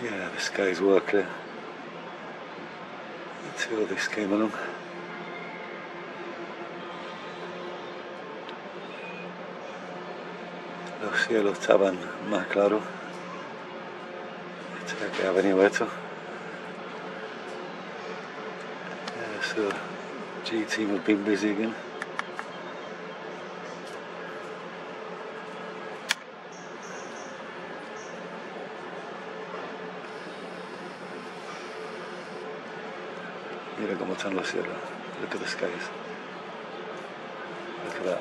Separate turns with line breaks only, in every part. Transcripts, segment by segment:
Yeah, skies were clear until this came along. Los cielos estaban más claros. Tenía que ha venido esto. Yeah, so G team have been busy again. Mira cómo están los cielos. Look at the skies. Look at that.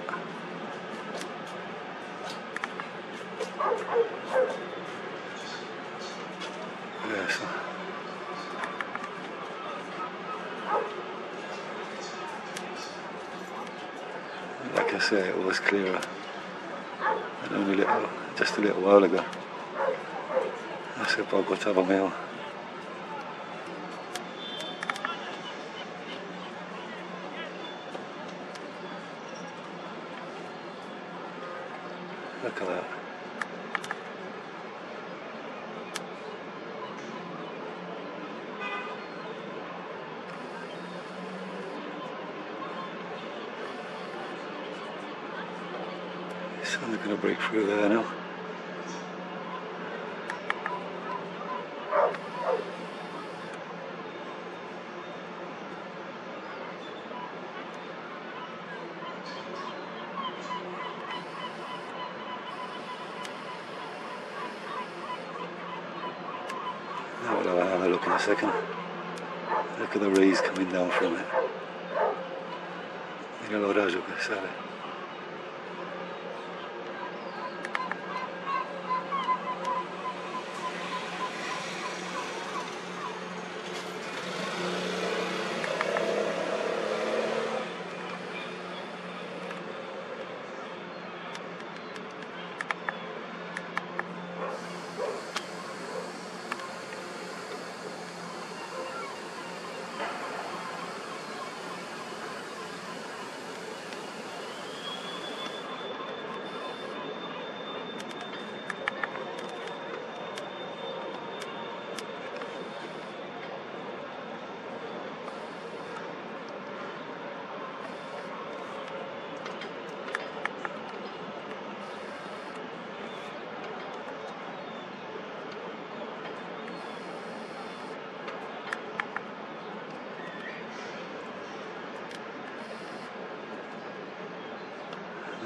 Eso. Like I say, it was clearer. And only little, just a little while ago. Hace poco estaba mejor. Look at that. Something gonna break through there now. We'll have a look in a second. Look at the rays coming down from it. Mira los rayos que sale.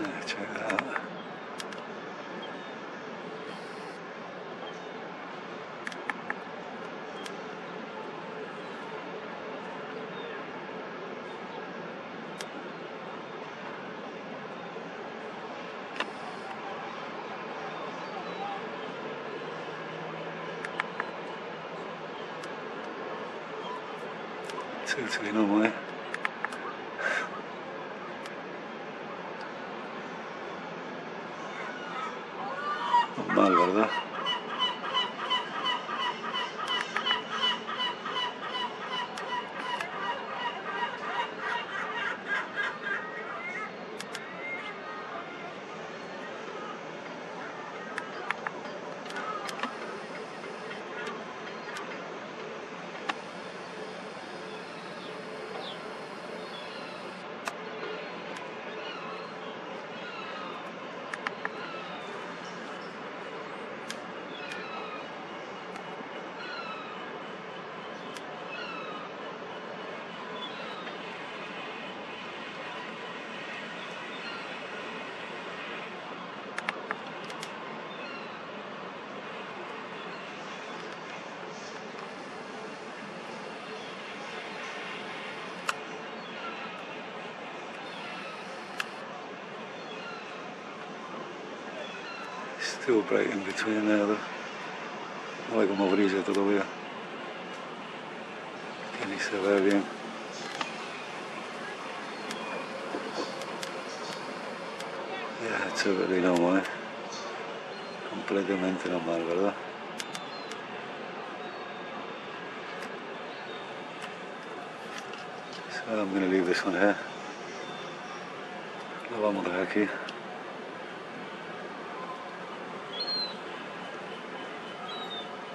Yeah, check that out. Totally normal, eh? Normal, ¿verdad? Still bright in between there, though. No hay como brilla todavía. Que ni se ve bien. Yeah, it's totally normal, eh? Completamente normal, ¿verdad? So I'm going to leave this one here. Lo vamos a dejar aquí.